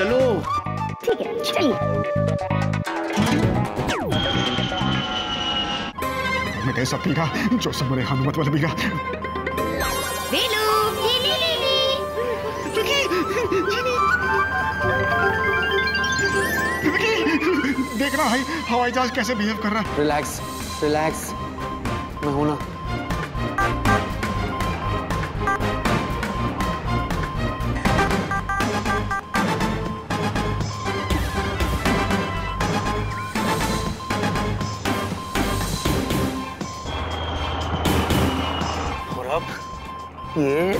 चलो। ठीक है चलिए। मिटे सब पीगा जो सब मेरे हनुमत वाले पीगा वेलू। ये ले ले ले। देख रहा भाई हवाई जहाज़ कैसे बिहेव कर रहा है। रिलैक्स रिलैक्स मैं हूँ ना। ये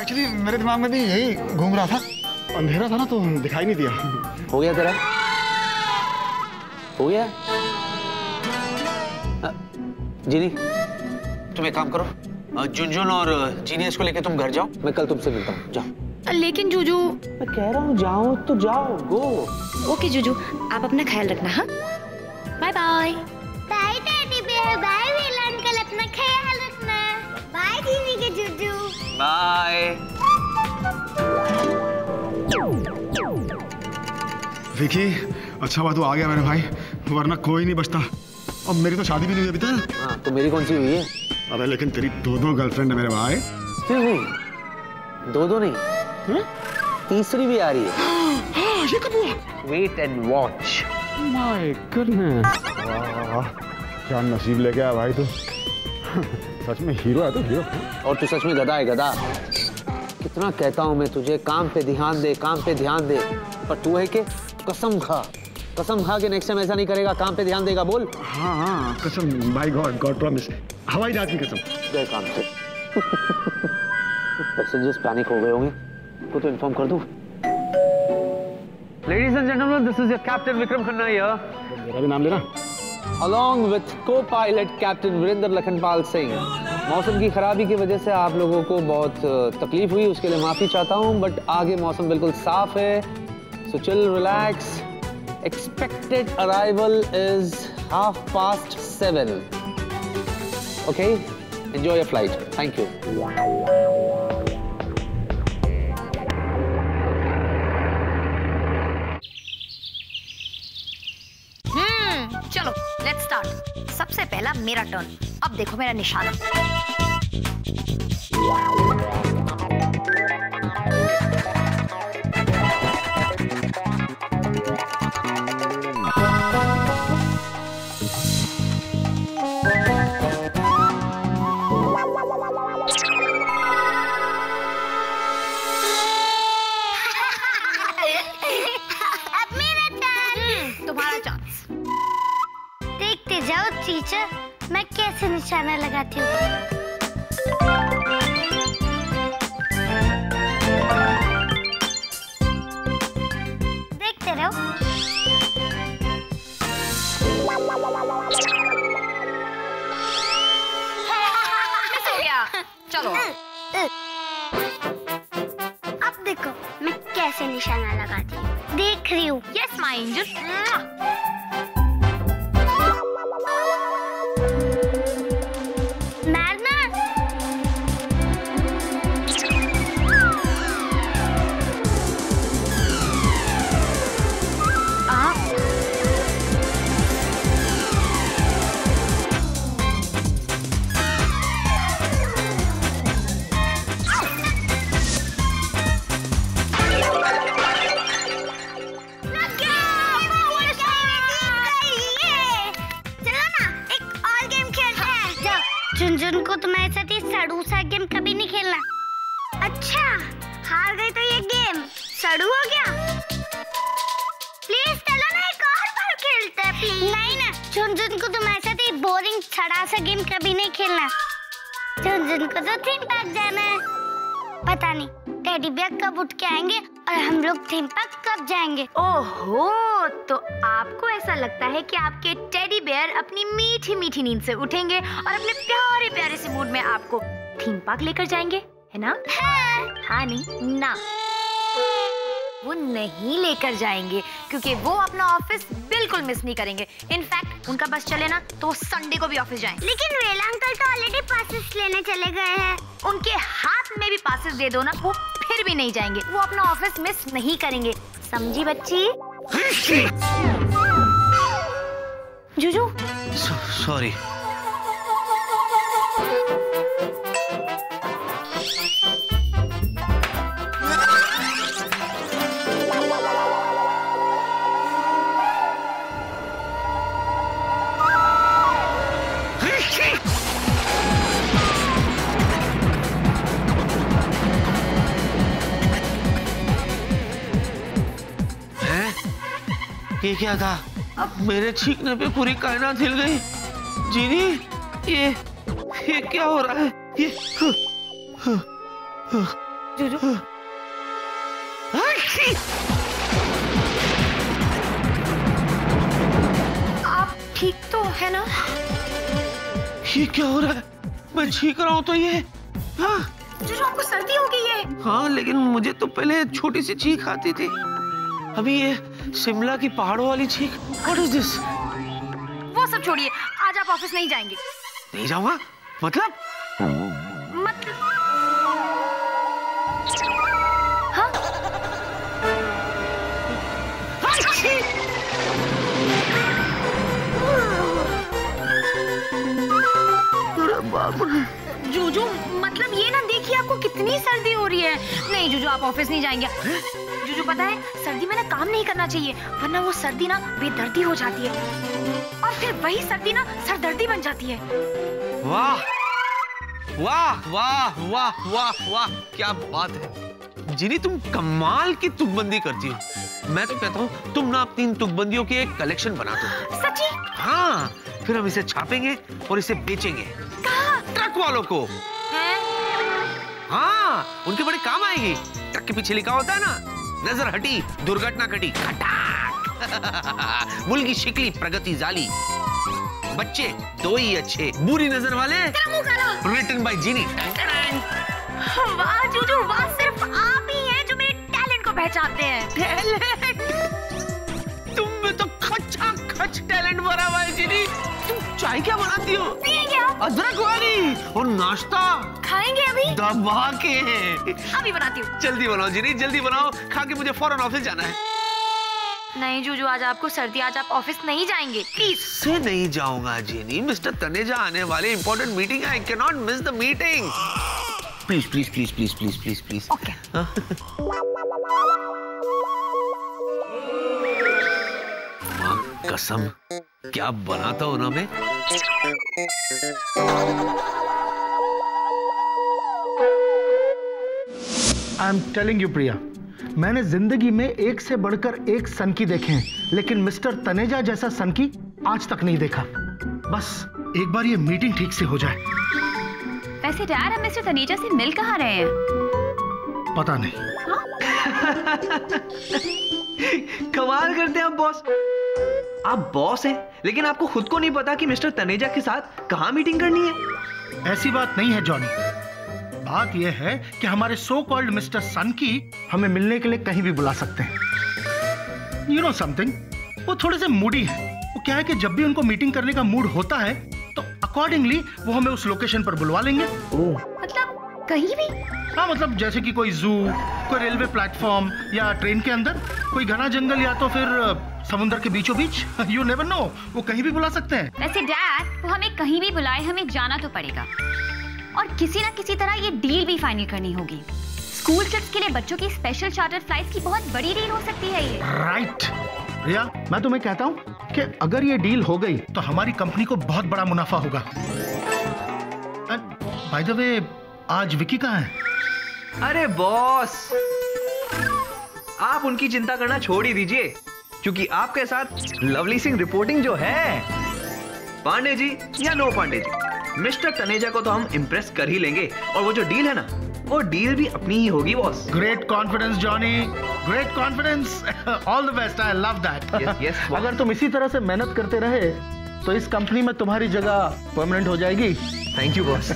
एक्चुअली मेरे दिमाग में भी यही घूम रहा था। अंधेरा था ना तो दिखाई नहीं दिया। हो गया तेरा? हो गया? जीनी। तुम एक काम करो। जुनजुन और जीनियस को लेके तुम घर जाओ। मैं कल तुमसे मिलता हूँ। जाओ। लेकिन जूजू। मैं कह रहा हूँ जाओ तो जाओ गो ओके जूजू आप अपना ख्याल रखना हाँ? Bye bye bye teddy bear bye will uncle अपना ख्याल रखना। बाय दीदी के जुजू। बाय विकी अच्छा बात वो आ गया मेरे भाई वरना कोई नहीं बचता। अब मेरी तो शादी भी नहीं हुई अभी तक। हाँ तो मेरी कौन सी हुई है? अबे लेकिन तेरी दो दो गर्लफ्रेंड है मेरे भाई। दो दो नहीं। तीसरी भी आ रही है। हाँ, ये कब हुआ? Wait and watch my goodness क्या नसीब लेके आया भाई तू। सच में हीरो है तो हीरो। और तू सच में गधा है गधा। कितना कहता हूँ मैं तुझे काम पे ध्यान दे काम पे ध्यान दे। पर तू है कि कसम खा। कसम खा के नेक्स्ट टाइम ऐसा नहीं करेगा काम पे ध्यान देगा बोल। हाँ हाँ कसम बाय गॉड गॉड प्रॉमिस हवाई जहाज़ की कसम। गए काम से पैसेंजर्स पैनिक हो गए होंगे। को तो इन्फॉर्म कर दूँ। Ladies and gentlemen, this is your Captain Vikram Khanna here, मेरा भी नाम लेना। Along with co-pilot Captain Virinder Lakhanpal Singh. मौसम की खराबी की वजह से आप लोगों को बहुत तकलीफ़ हुई उसके लिए माफ़ी चाहता हूँ बट आगे मौसम बिल्कुल साफ़ है। So chill relax expected arrival is half past seven okay enjoy your flight thank you पहला मेरा टर्न अब देखो मेरा निशाना। कैसे निशाना लगाती देख रही हूँ। यस माइंड तुम्हारे साथ सड़ू सा गेम कभी नहीं खेलना। अच्छा हार गई तो ये गेम। सड़ू हो गया? प्लीज़ चलो ना एक और बार खेलते हैं प्लीज़ नहीं ना झुनझुन को तुम साथ ये बोरिंग छड़ा सा गेम कभी नहीं खेलना। झुनझुन को तो थीम पार्क जाना है। पता नहीं टेडी बियर कब उठ के आएँगे और हम लोग थीम पार्क कब जाएँगे? ओहो तो आपको ऐसा लगता है कि आपके टेडी बेयर अपनी मीठी मीठी नींद से उठेंगे और अपने प्यारे प्यारे से मूड में आपको थीम पार्क लेकर जाएँगे है ना? हाँ हाँ नहीं ना। वो नहीं लेकर जाएँगे क्योंकि वो अपना ऑफ़िस बिल्कुल मिस नहीं करेंगे। इनफैक्ट उनका बस चले ना तो संडे को भी ऑफ़िस जाएँ। लेकिन वेला अंकल तो ऑलरेडी पासेस लेने चले गए हैं। उनके हाथ में भी पासेस दे दो ना वो फिर भी नहीं जाएँगे। वो अपना ऑफ़िस मिस नहीं करेंगे। समझी बच्ची? जूजू? सॉरी ये क्या था। अब मेरे छींकने पे पूरी कायनात हिल गई। जीनी ये ये क्या हो रहा है? ये जुजू। आप ठीक तो है ना? ये क्या हो रहा है? मैं छींक रहा हूँ तो ये हाँ। जुजू आपको सर्दी हो गई है। हाँ लेकिन मुझे तो पहले छोटी सी छींक आती थी। अभी ये शिमला की पहाड़ों वाली छींक व्हाट इज़ दिस वो सब छोड़िए आज आप ऑफ़िस नहीं जाएँगे। नहीं जाऊँगा? मतलब? मतलब हाँ? अरे जूजू मतलब ये ना आपको कितनी सर्दी हो रही है? नहीं जूजू आप ऑफ़िस नहीं जाएँगे। जूजू पता है सर्दी में ना काम नहीं करना चाहिए वरना वो सर्दी ना बेदर्दी हो जाती है। और फिर वही सर्दी ना सरदर्दी बन जाती है। वाह वाह वाह वाह वाह वाह क्या बात है। जिनी तुम कमाल की तुकबंदी करती हो। मैं तो कहता हूँ तुम ना अपनी इन तुकबंदियों की एक कलेक्शन बना दो। सच्ची? हाँ फिर हम इसे छापेंगे और इसे बेचेंगे। ट्रक वालों को। है उनके बड़े काम आएगी। ट्रक के पीछे लिखा होता है ना नज़र हटी दुर्घटना घटी खटाक। मुल्की शिकली प्रगति जाली। बच्चे दो ही अच्छे बुरी नज़र वाले। मुँह बाय जीनी वाह जूजू वाह सिर्फ़ आप ही हैं जो मेरे टैलेंट को पहचानते हैं। टैलेंट तुम में तो खचा खच टैलेंट भरा हुआ है जीनी तुम चाय क्या बनाती हो? पिएँगे आप अदरक वाली और नाश्ता। खाएँगे अभी? दबा के। अभी बनाती हूँ। जल्दी बनाओ जीनी जल्दी बनाओ। खा के मुझे फ़ौरन ऑफ़िस जाना है। नहीं जूजू आज आपको सर्दी आज आप ऑफ़िस नहीं जाएँगे। प्लीज़ से नहीं जाऊँगा जीनी मिस्टर तनेजा आने वाले इंपॉर्टेंट मीटिंग है। I can not miss the meeting please please please please please please please okay कसम। क्या बनाता हूँ ना मैं? I am telling you Priya मैंने ज़िंदगी में एक से बढ़कर एक सनकी देखे हैं लेकिन मिस्टर तनेजा जैसा सनकी आज तक नहीं देखा। बस एक बार ये मीटिंग ठीक से हो जाए। वैसे डैड हम मिस्टर तनेजा से मिल कहाँ रहे हैं? पता नहीं। कमाल करते हैं आप बॉस। आप बॉस हैं? लेकिन आपको खुद को नहीं पता कि मिस्टर तनेजा के साथ कहाँ मीटिंग करनी है। ऐसी बात नहीं है जॉनी। बात यह है कि हमारे सो कॉल्ड मिस्टर सनकी हमें मिलने के लिए कहीं भी बुला सकते हैं। यू नो समथिंग वो थोड़े से मूडी है। वो क्या है कि जब भी उनको मीटिंग करने का मूड होता है तो अकॉर्डिंगली वो हमें उस लोकेशन पर बुलवा लेंगे। मतलब कहीं भी? हाँ मतलब जैसे कि कोई जू कोई रेलवे प्लेटफॉर्म या ट्रेन के अंदर कोई घना जंगल या तो फिर समुंदर के बीचों बीच यू नेवर नो वो कहीं भी बुला सकते हैं। वैसे डैड वो हमें कहीं भी बुलाए हमें जाना तो पड़ेगा। और किसी ना किसी तरह ये डील भी फाइनल करनी होगी। स्कूल ट्रिप्स के लिए बच्चों की स्पेशल चार्टर फ्लाइट्स की बहुत बड़ी डील हो सकती है ये। राइट रिया मैं तुम्हें कहता हूँ कि अगर ये डील हो गई तो हमारी कंपनी को बहुत बड़ा मुनाफा होगा। बाय द वे आज विकी कहाँ है? अरे बॉस! आप उनकी चिंता करना छोड़ ही दीजिए। क्योंकि आपके साथ लवली सिंह रिपोर्टिंग जो है। पांडे जी या नो पांडे जी मिस्टर तनेजा को तो हम इम्प्रेस कर ही लेंगे। और वो जो डील है ना वो डील भी अपनी ही होगी boss great confidence Johnny great confidence all the best I love that अगर तुम इसी तरह से मेहनत करते रहे तो इस कंपनी में तुम्हारी जगह परमानेंट हो जाएगी। थैंक यू बॉस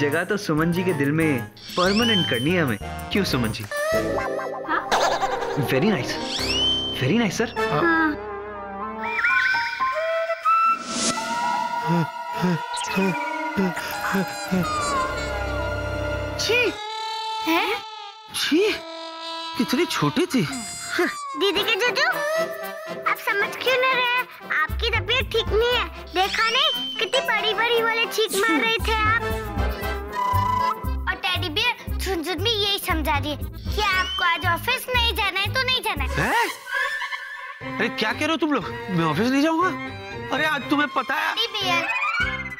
जगह तो सुमन जी के दिल में परमानेंट करनी है हमें। क्यों Suman ji? Very nice very nice sir छी। है? छी। कितनी छोटी थी। दीदी के जुजू आप समझ क्यों नहीं रहे आपकी तबीयत ठीक नहीं है। देखा नहीं? कितनी बड़ी बड़ी वाले चीख मार रहे थे आप। समझा रही है कि आपको आज ऑफ़िस नहीं जाना है तो नहीं जाना है। हैं? अरे क्या कह रहे हो तुम लोग? मैं ऑफ़िस नहीं जाऊँगा? अरे आज तुम्हें पता है।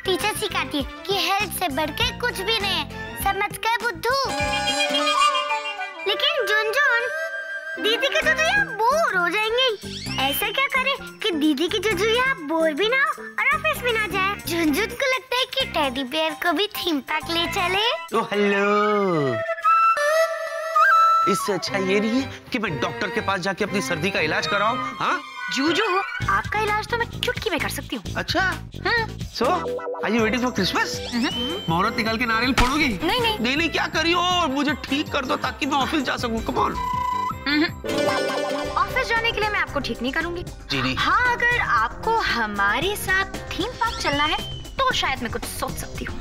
टीचर सिखाती है कि हेल्थ से बढ़कर कुछ भी नहीं है। समझ गए बुद्धू? लेकिन झुंझुन दीदी के जुजुया बोर हो जाएँगे। ऐसा क्या करें कि दीदी की जुजुया बोर भी ना हो और ऑफ़िस भी ना जाए? झुंझुन को लगता है कि टेडी बियर को भी थीम पार्क ले चले। ओ हेलो इससे अच्छा ये नहीं है कि मैं डॉक्टर के पास जाके अपनी सर्दी का इलाज कराऊं हाँ? जूजू आपका इलाज तो मैं चुटकी में कर सकती हूँ। अच्छा? So are you waiting for Christmas मुहूर्त निकाल के नारियल फोड़ोगी? नहीं, नहीं। नहीं नहीं क्या करी हो? मुझे ठीक कर दो ताकि मैं ऑफ़िस जा सकूँ कम ऑन ऑफ़िस जाने के लिए मैं आपको ठीक नहीं करूँगी। जी नहीं हाँ अगर आपको हमारे साथ थीम पार्क चलना है तो शायद मैं कुछ सोच सकती हूँ।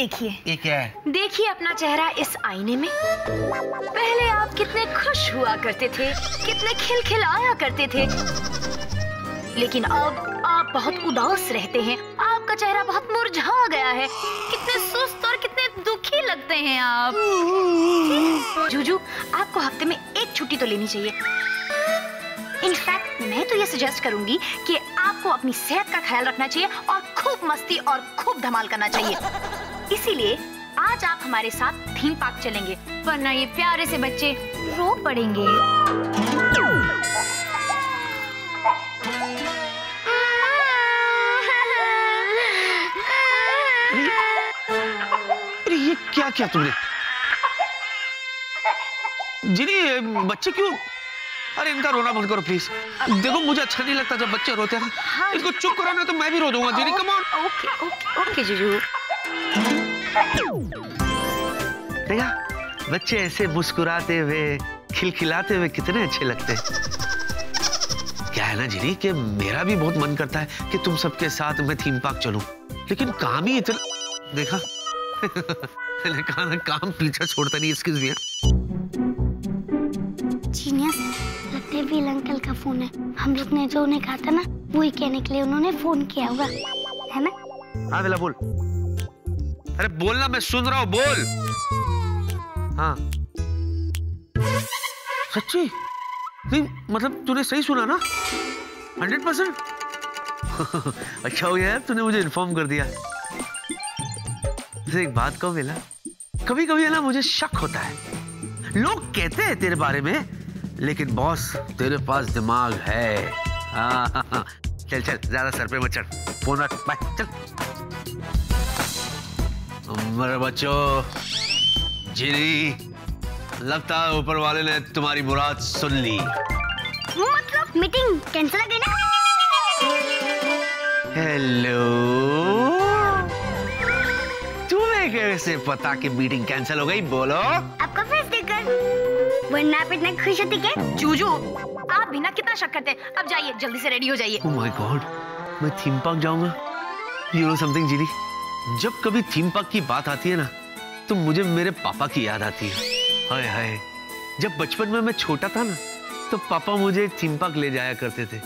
देखिए। ये क्या है? देखिए अपना चेहरा इस आईने में। पहले आप कितने खुश हुआ करते थे कितने खिलखिलाया करते थे। लेकिन अब आप बहुत उदास रहते हैं। आपका चेहरा बहुत मुरझा गया है। कितने सुस्त और कितने दुखी लगते हैं आप। जूजू आपको हफ़्ते में एक छुट्टी तो लेनी चाहिए। इनफैक्ट मैं तो ये सजेस्ट करूँगी कि आपको अपनी सेहत का ख्याल रखना चाहिए और खूब मस्ती और खूब धमाल करना चाहिए। इसीलिए आज आप हमारे साथ थीम पार्क चलेंगे वरना ये प्यारे से बच्चे रो पड़ेंगे। ये क्या किया तुमने? जिनी बच्चे क्यों? अरे इनका रोना बंद करो प्लीज़ देखो मुझे अच्छा नहीं लगता जब बच्चे रोते हैं हाँ। इसको चुप करो नहीं तो मैं भी रो दूँगा Ginny come on okay okay okay जीजू देखा बच्चे ऐसे मुस्कुराते हुए खिलखिलाते हुए कितने अच्छे लगते हैं। क्या है ना जिनी कि मेरा भी बहुत मन करता है कि तुम सबके साथ मैं थीम पार्क चलूँ। लेकिन काम ही इतना देखा? काम पीछे छोड़ता नहीं इसकी भी जीनियस लगता है अंकल का फ़ोन है। हम लोग ने जो उन्हें कहा था ना वही कहने के लिए उन्होंने फ़ोन किया होगा। है ना? हाँ बेला बोल। अरे बोलना मैं सुन रहा हूँ बोल। हाँ। सच्ची? नहीं मतलब तूने सही सुना ना? Hundred percent? अच्छा हो गया यार तूने मुझे इन्फॉर्म कर दिया। एक बात कहो बेला कभी कभी है ना मुझे शक होता है। लोग कहते हैं तेरे बारे में लेकिन बॉस तेरे पास दिमाग है। हाँ हाँ, हाँ। चल चल ज़्यादा सर पे मत चढ़। फ़ोन रख बाय चल। मेरे बच्चों जिनी लगता है ऊपर वाले ने तुम्हारी मुराद सुन ली। मतलब मीटिंग कैंसिल हो गई ना हेलो तुम्हें कैसे पता कि मीटिंग कैंसिल हो गई? बोलो। आपका फेस देखकर। वरना आप इतने खुश होते क्या? जूजू आप भी ना कितना शक करते हैं। अब जाइए जल्दी से रेडी हो जाइए। ओह माय गॉड मैं थीम पार्क जाऊँगा। You know something Ginny? जब कभी थीम पार्क की बात आती है ना तो मुझे मेरे पापा की याद आती है। हाय हाय जब बचपन में मैं छोटा था ना तो पापा मुझे थीम पार्क ले जाया करते थे।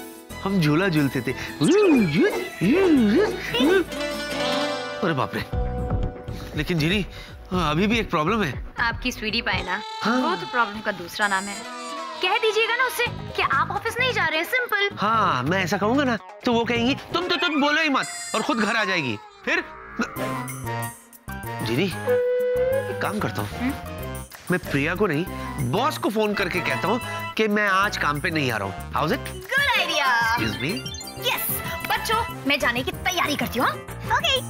हम झूला झूलते थे। अरे बाप रे। लेकिन जिनी अभी भी एक प्रॉब्लम है। आपकी स्वीटी पाए ना हाँ। वो तो प्रॉब्लम का दूसरा नाम है। कह दीजिएगा ना उससे कि आप ऑफ़िस नहीं जा रहे हैं सिंपल हाँ मैं ऐसा कहूँगा ना तो वो कहेंगी तुम तो तुम बोलो ही मत और खुद घर आ जाएगी। फिर जीनी एक काम करता हूँ। मैं प्रिया को नहीं बॉस को फ़ोन करके कहता हूँ कि मैं आज काम पे नहीं आ रहा हूँ। How's it good idea excuse me yes बच्चों मैं जाने की तैयारी करती हूँ ओके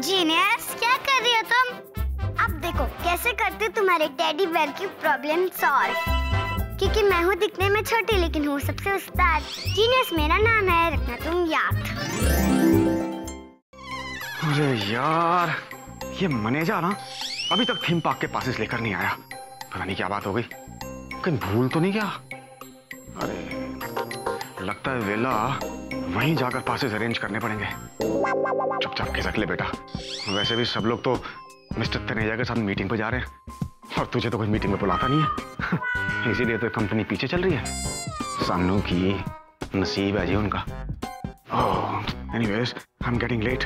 जीनियस क्या कर रही हो तुम? अब देखो कैसे करते तुम्हारे टेडी बेयर की प्रॉब्लम सॉल्व क्योंकि मैं हूँ दिखने में छोटी, लेकिन हूँ सबसे उस्ताद। जीनियस मेरा नाम है, रखना तुम याद। अरे यार, ये मनेजा ना, अभी तक थीम पार्क के पासेस लेकर नहीं आया। पता नहीं क्या बात हो गई। कहीं भूल तो नहीं गया? अरे, लगता है वेला वहीं जाकर पासेस अरेंज करने पड़ेंगे। चुपचाप खिसक ले बेटा। वैसे भी सब लोग तो मिस्टर तनेजा के साथ मीटिंग पे जा रहे हैं। और तुझे तो कोई मीटिंग में बुलाता नहीं है। इसीलिए तो कंपनी पीछे चल रही है। सानू की नसीब है जी उनका। Anyways I am getting late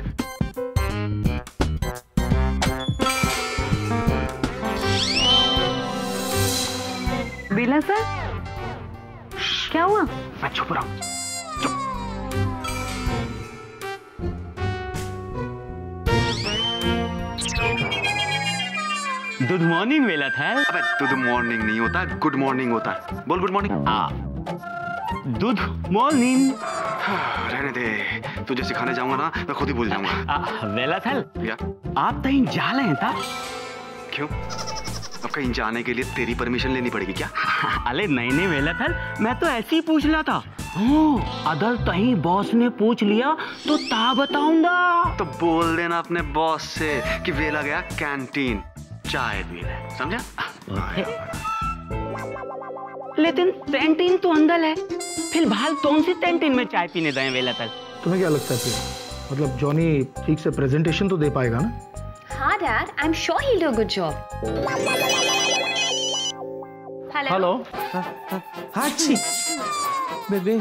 Bela sir क्या हुआ? मैं छुप रहा हूँ। गुड मॉर्निंग वेला था अबे गुड मॉर्निंग नहीं होता गुड मॉर्निंग होता है। बोल गुड मॉर्निंग हाँ गुड मॉर्निंग रहने दे। तुझे सिखाने जाऊँगा ना मैं खुद ही भूल जाऊँगा। वेला था क्या आप कहीं जा रहे हैं था क्यों? अब कहीं जाने के लिए तेरी परमिशन लेनी पड़ेगी क्या? अरे नहीं नहीं वेला था मैं तो ऐसे ही पूछ रहा था। अदर कहीं बॉस ने पूछ लिया तो ता बताऊँगा। तो बोल देना अपने बॉस से कि वेला गया कैंटीन चाय पीने समझा? लेकिन कैंटीन तो अंदर है। फिर बाहर कौन सी कैंटीन में चाय पीने गए वेला था तुम्हें क्या लगता है मतलब जॉनी ठीक से प्रेजेंटेशन तो दे पाएगा ना? हाँ dad I am sure he do good job hello हाँ जी बेबे।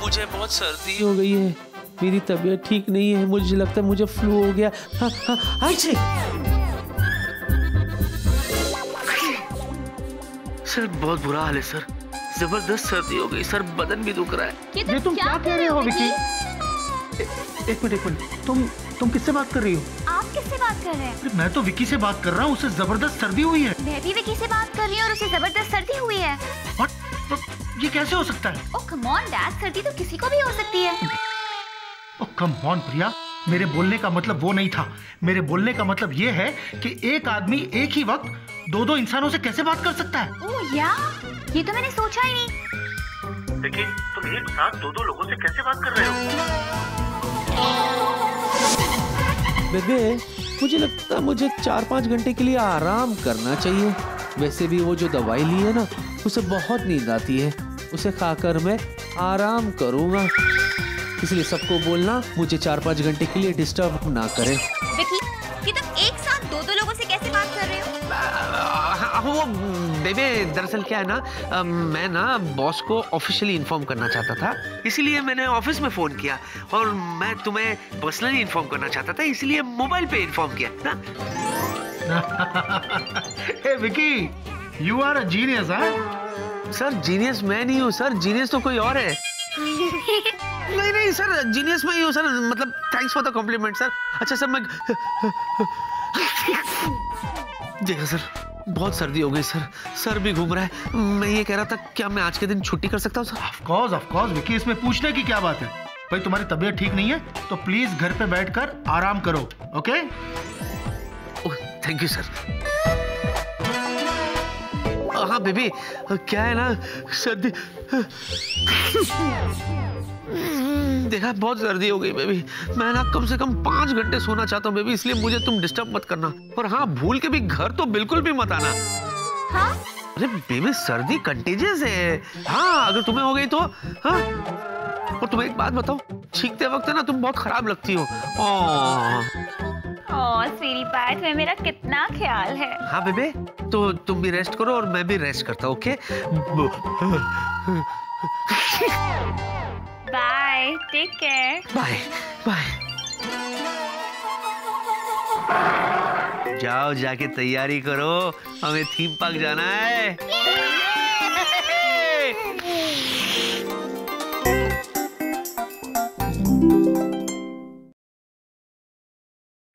मुझे बहुत सर्दी हो गई है। मेरी तबीयत ठीक नहीं है। मुझे लगता है मुझे फ्लू हो गया। हाँ हाँ हाँ सर बहुत बुरा हाल है सर। ज़बरदस्त सर्दी हो गई सर बदन भी दुख रहा है। ये तुम क्या कह रहे हो विकी? एक मिनट एक मिनट। तुम तुम किससे बात कर रही हो? आप किससे बात कर रहे हैं? मैं तो विकी से बात कर रहा हूँ उसे ज़बरदस्त सर्दी हुई है। मैं भी विकी से बात कर रही हूँ और उसे ज़बरदस्त सर्दी हुई है। What? तो ये कैसे हो सकता है? ओ कम ऑन डैड सर्दी तो किसी को भी हो सकती है। Oh come on Priya. मेरे बोलने का मतलब वो नहीं था। मेरे बोलने का मतलब ये है कि एक आदमी एक ही वक्त दो दो इंसानों से कैसे बात कर सकता है? ओ या! ये तो मैंने सोचा ही नहीं। देखिए तुम एक साथ दो दो लोगों से कैसे बात कर रहे हो? बेबे मुझे लगता है मुझे चार पाँच घंटे के लिए आराम करना चाहिए। वैसे भी वो जो दवाई ली है ना उसे बहुत नींद आती है। उसे खाकर मैं आराम करूँगा। इसलिए सबको बोलना मुझे चार पाँच घंटे के लिए डिस्टर्ब ना करें। विकी तुम एक साथ दो दो लोगों से कैसे बात कर रहे हो? हाँ, वो बेबे दरअसल क्या है ना मैं ना बॉस को ऑफिशियली इन्फॉर्म करना चाहता था इसीलिए मैंने ऑफ़िस में फ़ोन किया और मैं तुम्हें पर्सनली इन्फॉर्म करना चाहता था इसलिए मोबाइल पे इन्फॉर्म किया ना? Hey Vicky you are a genius हाँ? सर जीनियस मैं नहीं हूँ सर जीनियस तो कोई और है। नहीं नहीं सर जीनियस में ही हूँ सर मतलब thanks for the compliment sir. अच्छा सर मैं देखा सर बहुत सर्दी हो गई सर सर भी घूम रहा है। मैं ये कह रहा था क्या मैं आज के दिन छुट्टी कर सकता हूँ sir? Of course of course Vicky इसमें पूछने की क्या बात है? भाई तुम्हारी तबीयत ठीक नहीं है तो प्लीज़ घर पे बैठकर आराम करो ओके थैंक यू सर हाँ बेबी क्या है ना सर्दी? देखा बहुत सर्दी हो गई बेबी मैं ना कम से कम पाँच घंटे सोना चाहता हूँ बेबी इसलिए मुझे तुम डिस्टर्ब मत करना। और हाँ भूल के भी घर तो बिल्कुल भी मत आना। हाँ? अरे बेबी सर्दी कंटेजियस है। हाँ अगर तुम्हें हो गई तो हाँ? और तुम्हें एक बात बताओ छींकते वक्त ना तुम बहुत खराब लगती हो। ओह। ओ स्वीटी पाई तुम्हें मेरा कितना ख्याल है। हाँ बेबे तो तुम भी रेस्ट करो और मैं भी रेस्ट करता हूँ okay bye take care bye bye जाओ जाके तैयारी करो हमें थीम पार्क जाना है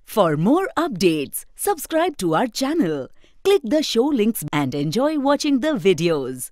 For more updates, subscribe to our channel, click the show links and enjoy watching the videos.